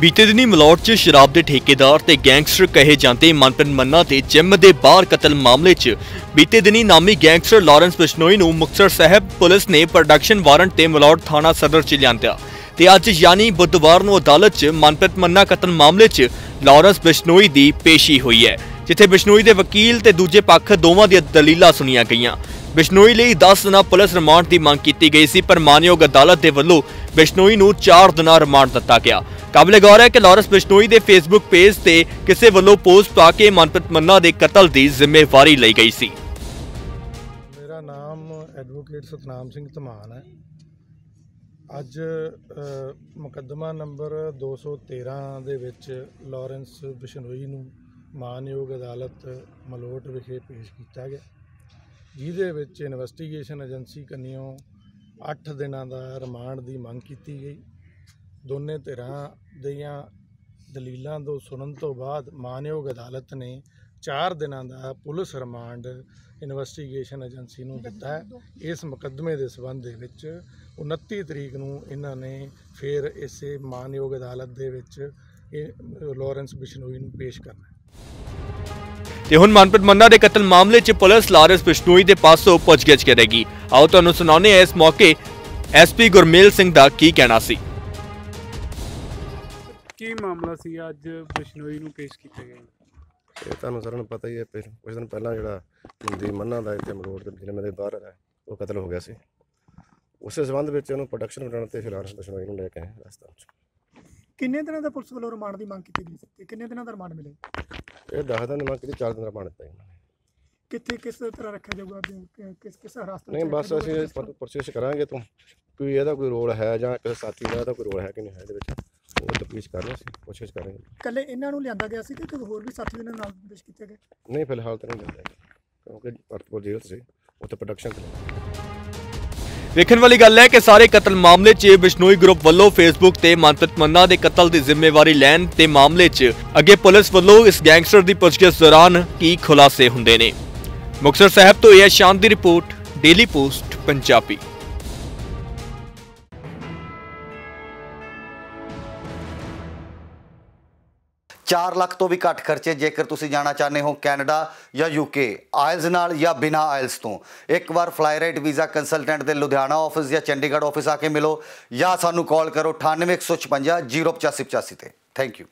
ਬੀਤੇ ਦਿਨੀ ਮਲੌਟ 'ਚ ਸ਼ਰਾਬ ਦੇ ਠੇਕੇਦਾਰ ਤੇ ਗੈਂਗਸਟਰ ਕਹੇ ਜਾਂਦੇ ਮਨਪ੍ਰੀਤ ਮੰਨਾ ਤੇ ਜਿਮ ਦੇ ਬਾਹਰ ਕਤਲ ਮਾਮਲੇ 'ਚ। ਬੀਤੇ ਦਿਨੀ ਨਾਮੀ ਗੈਂਗਸਟਰ ਲਾਰੈਂਸ ਬਿਸ਼ਨੋਈ ਨੂੰ ਮੁਕਤਸਰ ਸਾਹਿਬ ਪੁਲਿਸ ਨੇ ਪ੍ਰੋਡਕਸ਼ਨ ਵਾਰੰਟ ਤੇ ਮਲੌਟ ਥਾਣਾ ਸਦਰ 'ਚ ਲਿਆਂਦਾ ਤੇ ਅੱਜ ਯਾਨੀ ਬੁੱਧਵਾਰ ਨੂੰ ਅਦਾਲਤ 'ਚ ਮਨਪ੍ਰੀਤ ਮੰਨਾ ਕਤਲ ਮਾਮਲੇ 'ਚ ਲਾਰੈਂਸ ਬਿਸ਼ਨੋਈ ਦੀ ਪੇਸ਼ੀ ਹੋਈ ਹੈ, ਜਿੱਥੇ ਬਿਸ਼ਨੋਈ ਦੇ ਵਕੀਲ ਤੇ ਦੂਜੇ ਪੱਖ ਦੋਵਾਂ ਦੀਆਂ ਦਲੀਲਾਂ ਸੁਣੀਆਂ ਗਈਆਂ। ਬਿਸ਼ਨੋਈ ਲਈ 10 ਦਿਨਾਂ ਪੁਲਿਸ ਰਿਮਾਂਡ ਦੀ ਮੰਗ ਕੀਤੀ ਗਈ ਸੀ, ਪਰ ਮਾਨਯੋਗ ਅਦਾਲਤ ਦੇ ਵੱਲੋਂ ਬਿਸ਼ਨੋਈ ਨੂੰ 4 ਦਿਨਾਂ ਰਿਮਾਂਡ ਦਿੱਤਾ ਗਿਆ। ਕਾਬਲੇ ਗੌਰ ਹੈ ਕਿ ਲਾਰੈਂਸ ਬਿਸ਼ਨੋਈ ਦੇ ਫੇਸਬੁੱਕ ਪੇਜ ਤੇ ਕਿਸੇ ਵੱਲੋਂ ਪੋਸਟ ਪਾ ਕੇ ਮਨਪ੍ਰੀਤ ਮੰਨਾ ਦੇ ਕਤਲ ਦੀ ਜ਼ਿੰਮੇਵਾਰੀ ਲਈ ਗਈ ਸੀ। ਮੇਰਾ ਨਾਮ ਐਡਵੋਕੇਟ ਸਤਨਾਮ ਸਿੰਘ ਧਮਾਨ ਹੈ। ਅੱਜ ਮੁਕੱਦਮਾ ਨੰਬਰ 213 ਦੇ ਵਿੱਚ ਲਾਰੈਂਸ ਬਿਸ਼ਨੋਈ ਨੂੰ ਮਾਨਯੋਗ ਅਦਾਲਤ ਮਲੋਟ ਵਿਖੇ ਪੇਸ਼ ਕੀਤਾ ਗਿਆ। ਜਿਹਦੇ ਵਿੱਚ ਇਨਵੈਸਟੀਗੇਸ਼ਨ ਏਜੰਸੀ ਕੰਨਿਓ 8 ਦਿਨਾਂ ਦਾ ਰਿਮਾਂਡ ਦੀ ਮੰਗ ਕੀਤੀ ਗਈ। ਦੋਨੇ ਧਿਰਾਂ ਦੀਆਂ ਦਲੀਲਾਂ ਤੋਂ ਸੁਣਨ ਤੋਂ ਬਾਅਦ ਮਾਨਯੋਗ ਅਦਾਲਤ ਨੇ 4 ਦਿਨਾਂ ਦਾ ਪੁਲਿਸ ਰਿਮਾਂਡ ਇਨਵੈਸਟੀਗੇਸ਼ਨ ਏਜੰਸੀ ਨੂੰ ਦਿੱਤਾ ਹੈ। ਇਸ ਮੁਕੱਦਮੇ ਦੇ ਸਬੰਧ ਦੇ ਵਿੱਚ 29 ਤਰੀਕ ਨੂੰ ਇਹਨਾਂ ਨੇ ਫਿਰ ਇਸੇ ਮਾਨਯੋਗ ਅਦਾਲਤ ਦੇ ਵਿੱਚ ਇਹ ਲਾਰੈਂਸ ਬਿਸ਼ਨੋਈ ਨੂੰ ਪੇਸ਼ ਕਰਨਾ ਹੈ। ਤੇ ਹੁਣ ਮਨਪ੍ਰੀਤ ਮੰਨਾ ਦੇ ਕਤਲ ਮਾਮਲੇ 'ਚ ਪੁਲਿਸ ਲਾਰੈਂਸ ਬਿਸ਼ਨੋਈ ਦੇ ਪਾਸੋਂ ਪੁੱਛਗਿੱਛ ਕਰੇਗੀ। ਆਓ ਤੁਹਾਨੂੰ ਸੁਣਾਉਂਦੇ ਹਾਂ ਇਸ ਮੌਕੇ ਐਸਪੀ ਗੁਰਮੇਲ ਸਿੰਘ ਦਾ ਕੀ ਕਹਿਣਾ ਸੀ। ਕੀ ਮਾਮਲਾ ਸੀ ਅੱਜ ਬਿਸ਼ਨੋਈ ਨੂੰ ਪੇਸ਼ ਕੀਤਾ ਗਿਆ ਇਹ ਤੁਹਾਨੂੰ ਸਾਰਿਆਂ ਨੂੰ ਪਤਾ ਹੀ ਹੈ ਪਿਛ- ਕੁਝ ਦਿਨ ਪਹਿਲਾਂ ਜਿਹੜਾ ਮਨਦੀਪ ਮੰਨਾ ਦਾ ਇੱਥੇ ਮਰੋੜ ਦੇ ਜ਼ਿਲ੍ਹੇ ਦੇ ਬਾਹਰ ਹੈ ਉਹ ਕਤਲ ਹੋ ਗਿਆ ਸੀ। ਉਸੇ ਸੰਬੰਧ ਵਿੱਚ ਉਹਨੂੰ ਪ੍ਰੋਡਕਸ਼ਨ ਬਣਾਉਣ ਤੇ ਫਿਲਹਾਲ ਬਿਸ਼ਨੋਈ ਨੂੰ ਲੈ ਕੇ ਆਏ ਰਸਤਾ ਚ ਕਿੰਨੇ ਦਿਨਾਂ ਦਾ ਪੁਲਿਸ ਵੱਲੋਂ ਰਿਮਾਂਡ ਦੀ ਮੰਗ ਕੀਤੀ ਗਈ ਸੀ? ਤੇ ਕਿੰਨੇ ਦਿਨਾਂ ਦਾ ਰਿਮਾਂਡ ਮਿਲੇ ਇਹ ਦਸ ਦਿਨ ਮੰਗ ਕੀਤੀ ਚਾਰ ਦਿਨ ਦਾ ਬਣ ਦਿੱਤਾ ਨੇ। ਕਿੱਥੇ ਕਿਸ ਤਰ੍ਹਾਂ ਰੱਖਿਆ ਜਾਊਗਾ? ਕਿ- ਕਿਸ ਕਿਸ ਹਿਰਾਸਤ ਨਹੀਂ ਬਸ ਅਸੀਂ ਪ੍ਰੋਸੈਸ ਕਰਾਂਗੇ ਤੋਂ ਕੋਈ ਇਹਦਾ ਕੋਈ ਰੋਲ ਹੈ ਜਾਂ ਕਿਸੇ ਸਾਥੀ ਦਾ ਇਹਦਾ ਕੋਈ ਰੋਲ ਹੈ ਕਿ ਨਹੀਂ ਹੈ ਇਹਦੇ ਵਿੱਚ? ਉਹ ਤਫਤੀਸ਼ ਕਰ ਰਹੇ ਸੀ ਕੋਸ਼ਿਸ਼ ਕਰਾਂਗੇ ਕੱਲੇ ਇਹਨਾਂ ਨੂੰ ਲਿਆਂਦਾ ਗਿਆ ਸੀ ਕਿ ਕੋਈ ਹੋਰ ਵੀ ਸਾਥੀ ਇਹਨਾਂ ਨਾਲ ਪੇਸ਼ ਕੀਤੇ ਗਏ? ਨਹੀਂ ਫਿਲਹਾਲ ਤਾਂ ਨਹੀਂ ਜਾਂਦਾ ਕਿਉਂਕਿ ਪਰਤਪੁਰ ਜੇਲ੍ਹ ਸੀ ਉੱਥੇ ਪ੍ਰੋਡਕਸ਼ਨ ਵੇਖਣ ਵਾਲੀ ਗੱਲ ਹੈ ਕਿ ਸਾਰੇ ਕਤਲ ਮਾਮਲੇ 'ਚ ਬਿਸ਼ਨੋਈ ਗਰੁੱਪ ਵੱਲੋਂ ਫੇਸਬੁੱਕ ਤੇ ਮਨਪ੍ਰੀਤ ਮੰਨਾ ਦੇ ਕਤਲ ਦੀ ਜ਼ਿੰਮੇਵਾਰੀ ਲੈਣ ਤੇ ਮਾਮਲੇ 'ਚ ਅੱਗੇ ਪੁਲਿਸ ਵੱਲੋਂ ਇਸ ਗੈਂਗਸਟਰ ਦੀ ਪੁੱਛਗਿੱਛ ਦੌਰਾਨ ਕੀ ਖੁਲਾਸੇ ਹੁੰਦੇ ਨੇ। ਮੁਕਤਸਰ ਸਾਹਿਬ ਤੋਂ ਇਹ ਸ਼ਾਂਤ ਦੀ ਰਿਪੋਰਟ ਡੇਲੀ ਪੋਸਟ ਪੰਜਾਬੀ। ਚਾਰ ਲੱਖ ਤੋਂ ਵੀ ਘੱਟ ਖਰਚੇ ਜੇਕਰ ਤੁਸੀਂ ਜਾਣਾ ਚਾਹੁੰਦੇ ਹੋ ਕੈਨੇਡਾ ਜਾਂ ਯੂਕੇ ਆਇਲਸ ਨਾਲ ਜਾਂ ਬਿਨਾ ਆਇਲਸ ਤੋਂ। ਇੱਕ ਵਾਰ ਫਲਾਈਰਾਈਟ ਵੀਜ਼ਾ ਕੰਸਲਟੈਂਟ ਦੇ ਲੁਧਿਆਣਾ ਆਫਿਸ ਜਾਂ ਚੰਡੀਗੜ੍ਹ ਆਫਿਸ ਆ ਕੇ ਮਿਲੋ ਜਾਂ ਸਾਨੂੰ ਕਾਲ ਕਰੋ 9815 08585 ਤੇ। Thank you